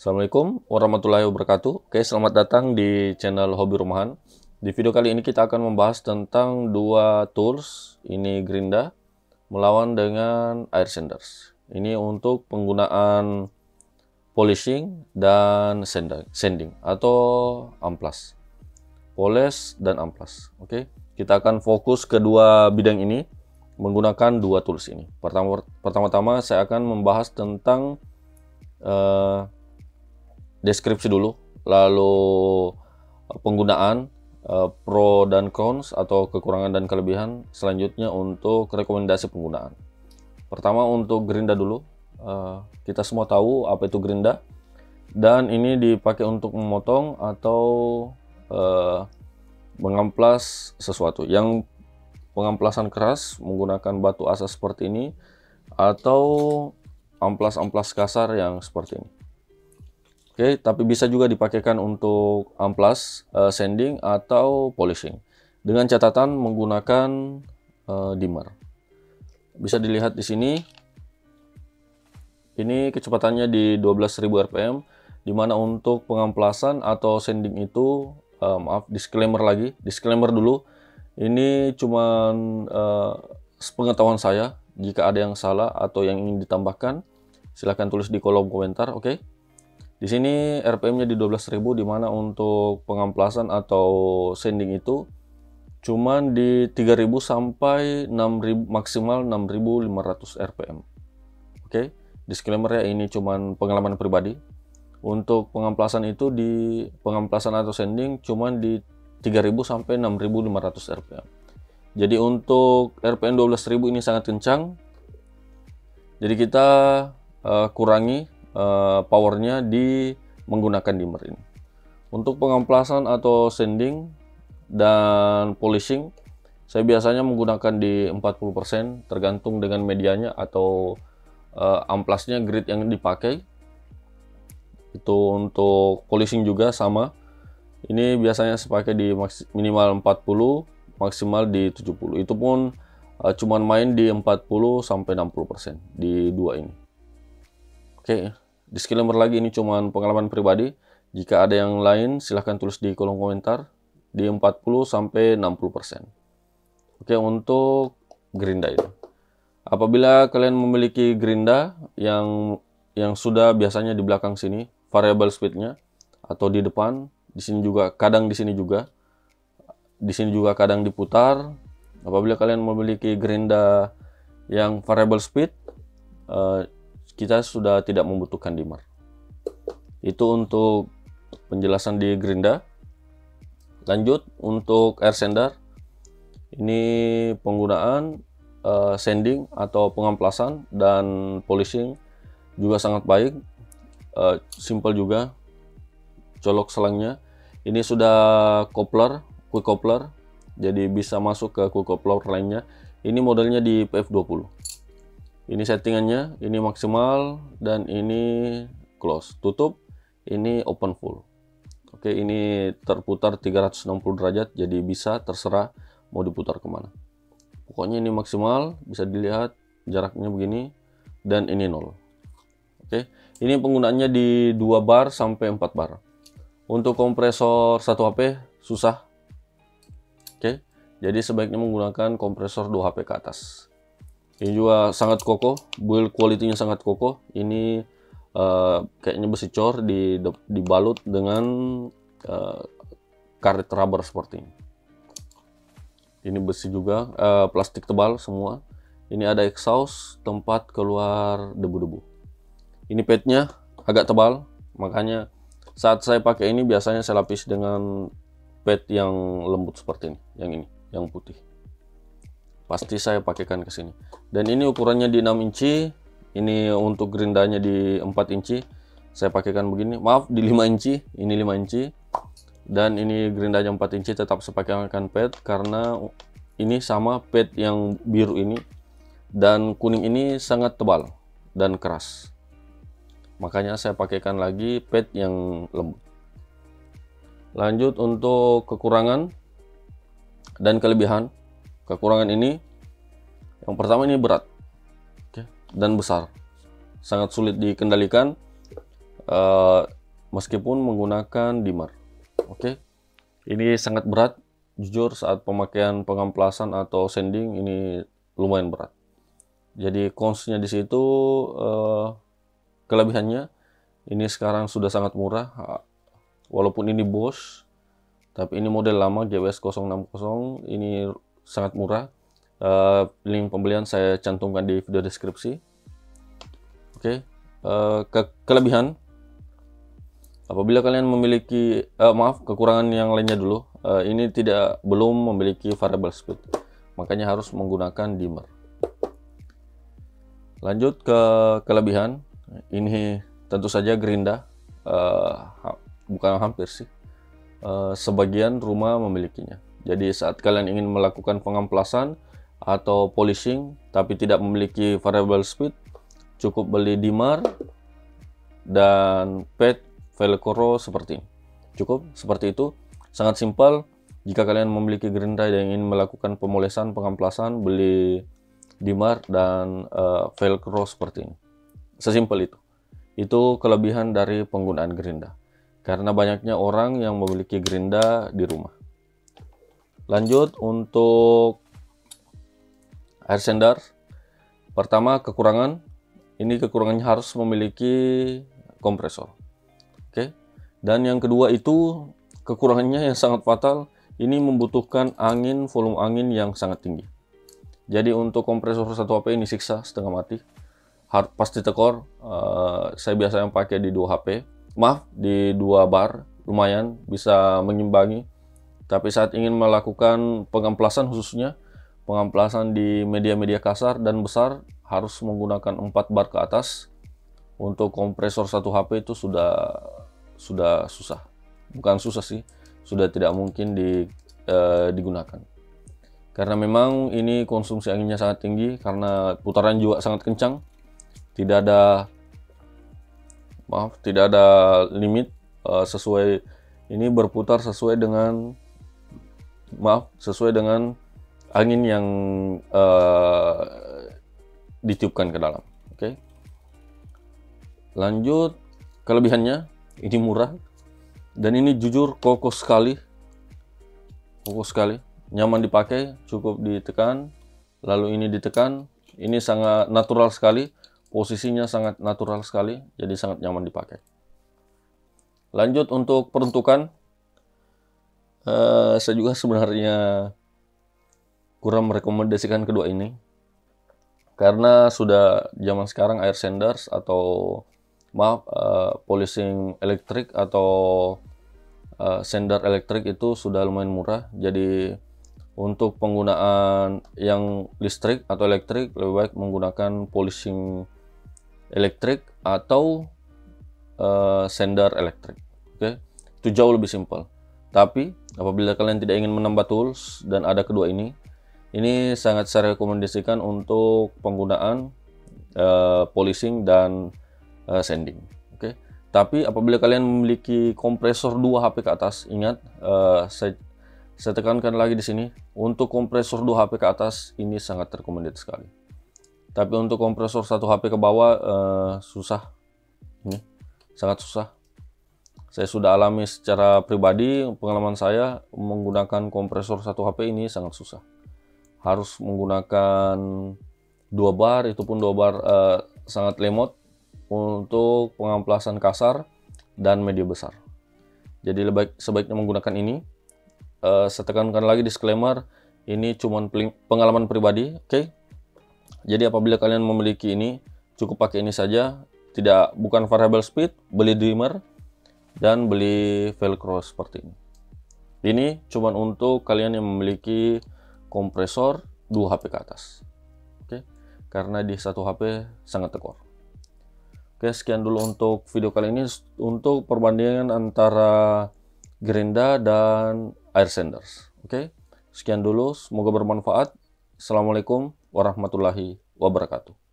Assalamualaikum warahmatullahi wabarakatuh. Oke, selamat datang di channel Hobi Rumahan. Di video kali ini kita akan membahas tentang dua tools. Ini Grinda melawan dengan Air Sanders. Ini untuk penggunaan polishing dan sanding atau amplas. Poles dan amplas. Oke, kita akan fokus kedua bidang ini menggunakan dua tools ini. Pertama, pertama-tama saya akan membahas tentang uh, deskripsi dulu, lalu eh, penggunaan uh, pro dan cons atau kekurangan dan kelebihan. Selanjutnya untuk rekomendasi penggunaan. Pertama untuk gerinda dulu. Uh, kita semua tahu apa itu gerinda dan ini dipakai untuk memotong atau uh, mengamplas sesuatu. Yang pengamplasan keras menggunakan batu asas seperti ini atau amplas-amplas kasar yang seperti ini. Oke, tapi bisa juga dipakaikan untuk amplas, uh, sanding atau polishing. Dengan catatan menggunakan uh, dimmer. Bisa dilihat di sini. Ini kecepatannya di 12.000 rpm di mana untuk pengamplasan atau sanding itu uh, maaf disclaimer lagi, disclaimer dulu. Ini cuma uh, pengetahuan saya. Jika ada yang salah atau yang ingin ditambahkan, silahkan tulis di kolom komentar, oke? Okay? Di sini RPM-nya di 12.000 di mana untuk pengamplasan atau sanding itu cuman di 3000 sampai 6000 maksimal 6500 RPM. Oke, okay? disclaimer ya ini cuman pengalaman pribadi. Untuk pengamplasan itu di pengamplasan atau sanding cuman di 3000 sampai 6500 RPM. Jadi untuk RPM 12000 ini sangat kencang. Jadi kita uh, kurangi uh, powernya di menggunakan dimmer ini. Untuk pengamplasan atau sanding dan polishing, saya biasanya menggunakan di 40% tergantung dengan medianya atau uh, amplasnya grid yang dipakai. Itu untuk polishing juga sama. Ini biasanya saya pakai di minimal 40, maksimal di 70. Itu pun uh, cuman main di 40 sampai 60% di dua ini. Oke, disclaimer lagi ini cuma pengalaman pribadi. Jika ada yang lain silahkan tulis di kolom komentar di 40 sampai 60%. Oke, untuk gerinda ini. Apabila kalian memiliki gerinda yang yang sudah biasanya di belakang sini variable speednya atau di depan, di sini juga kadang di sini juga. Di sini juga kadang diputar. Apabila kalian memiliki gerinda yang variable speed, uh, kita sudah tidak membutuhkan dimmer. Itu untuk penjelasan di Gerinda. Lanjut untuk air sander. Ini penggunaan uh, sanding atau pengamplasan dan polishing juga sangat baik. Uh, simple juga. Colok selangnya. Ini sudah coupler, quick coupler. Jadi bisa masuk ke quick coupler lainnya. Ini modelnya di PF20 ini settingannya ini maksimal dan ini close. Tutup ini open full. Oke ini terputar 360 derajat jadi bisa terserah mau diputar ke mana. Pokoknya ini maksimal bisa dilihat jaraknya begini dan ini nol. Oke ini penggunaannya di 2 bar sampai 4 bar. Untuk kompresor 1 HP susah. Oke jadi sebaiknya menggunakan kompresor 2 HP ke atas ini juga sangat kokoh build quality-nya sangat kokoh. Ini uh, kayaknya besi cor di dibalut dengan uh, karet rubber seperti ini. Ini besi juga uh, plastik tebal semua. Ini ada exhaust tempat keluar debu-debu. Ini padnya agak tebal makanya saat saya pakai ini biasanya saya lapis dengan pad yang lembut seperti ini yang ini yang putih pasti saya pakaikan ke sini. Dan ini ukurannya di 6 inci. Ini untuk gerindanya di 4 inci. Saya pakaikan begini. Maaf di 5 inci. Ini 5 inci. Dan ini gerindanya 4 inci tetap saya pakaikan pad karena ini sama pad yang biru ini. Dan kuning ini sangat tebal dan keras. Makanya saya pakaikan lagi pad yang lembut. Lanjut untuk kekurangan dan kelebihan kekurangan ini yang pertama ini berat dan besar sangat sulit dikendalikan uh, meskipun menggunakan dimmer. Oke. Ini sangat berat jujur saat pemakaian pengamplasan atau sanding ini lumayan berat. Jadi consnya di situ uh, kelebihannya ini sekarang sudah sangat murah walaupun ini Bosch tapi ini model lama GWS 060 ini sangat murah. Uh, link pembelian saya cantumkan di video deskripsi. Oke, okay. uh, ke kelebihan Apabila kalian memiliki uh, maaf kekurangan yang lainnya dulu, uh, ini tidak belum memiliki variable speed, makanya harus menggunakan dimmer. Lanjut ke kelebihan, ini tentu saja gerinda, uh, bukan hampir sih, uh, sebagian rumah memilikinya. Jadi saat kalian ingin melakukan pengamplasan atau polishing tapi tidak memiliki variable speed, cukup beli dimmer dan pad velcro seperti ini. Cukup seperti itu. Sangat simpel. Jika kalian memiliki gerinda yang ingin melakukan pemolesan, pengamplasan, beli dimar dan uh, velcro seperti ini. Sesimpel itu. Itu kelebihan dari penggunaan gerinda. Karena banyaknya orang yang memiliki gerinda di rumah. Lanjut untuk air sander. Pertama kekurangan. Ini kekurangannya harus memiliki kompresor. Oke. Dan yang kedua itu kekurangannya yang sangat fatal, ini membutuhkan angin volume angin yang sangat tinggi. Jadi untuk kompresor satu HP ini siksa setengah mati. Hard, pasti tekor. Uh, saya biasanya pakai di dua HP. Maaf, di dua bar lumayan bisa mengimbangi. Tapi saat ingin melakukan pengamplasan khususnya pengamplasan di media-media kasar dan besar harus menggunakan 4 bar ke atas. Untuk kompresor satu HP itu sudah sudah susah. Bukan susah sih, sudah tidak mungkin di, uh, digunakan. Karena memang ini konsumsi anginnya sangat tinggi karena putaran juga sangat kencang. Tidak ada maaf, tidak ada limit uh, sesuai ini berputar sesuai dengan maaf, sesuai dengan angin yang uh, ditiupkan ke dalam. Oke. Okay? Lanjut kelebihannya ini murah dan ini jujur kokoh sekali kokoh sekali nyaman dipakai cukup ditekan lalu ini ditekan ini sangat natural sekali posisinya sangat natural sekali jadi sangat nyaman dipakai lanjut untuk peruntukan uh, saya juga sebenarnya kurang merekomendasikan kedua ini. Karena sudah zaman sekarang air sanders atau maaf uh, polishing elektrik atau uh, sender elektrik itu sudah lumayan murah. Jadi untuk penggunaan yang listrik atau elektrik lebih baik menggunakan polishing elektrik atau uh, sender elektrik. Oke? Okay? itu jauh lebih simpel. Tapi apabila kalian tidak ingin menambah tools dan ada kedua ini ini sangat saya rekomendasikan untuk penggunaan uh, polishing dan uh, sending. Oke. Okay? Tapi apabila kalian memiliki kompresor 2 HP ke atas, ingat uh, saya saya tekankan lagi di sini, untuk kompresor 2 HP ke atas ini sangat recommended sekali. Tapi untuk kompresor 1 HP ke bawah uh, susah. Ini sangat susah. Saya sudah alami secara pribadi pengalaman saya menggunakan kompresor 1 HP ini sangat susah. Harus menggunakan dua bar, itu pun dua bar uh, sangat lemot untuk pengamplasan kasar dan media besar. Jadi lebih sebaiknya menggunakan ini. Uh, saya tekankan lagi disclaimer, ini cuma pengalaman pribadi, oke? Okay? Jadi apabila kalian memiliki ini, cukup pakai ini saja. Tidak bukan variable speed, beli dimmer dan beli velcro seperti ini. Ini cuma untuk kalian yang memiliki kompresor 2 HP ke atas. Oke. Karena di satu HP sangat tekor. Oke, sekian dulu untuk video kali ini untuk perbandingan antara Gerinda dan Air Sanders. Oke, sekian dulu. Semoga bermanfaat. Assalamualaikum warahmatullahi wabarakatuh.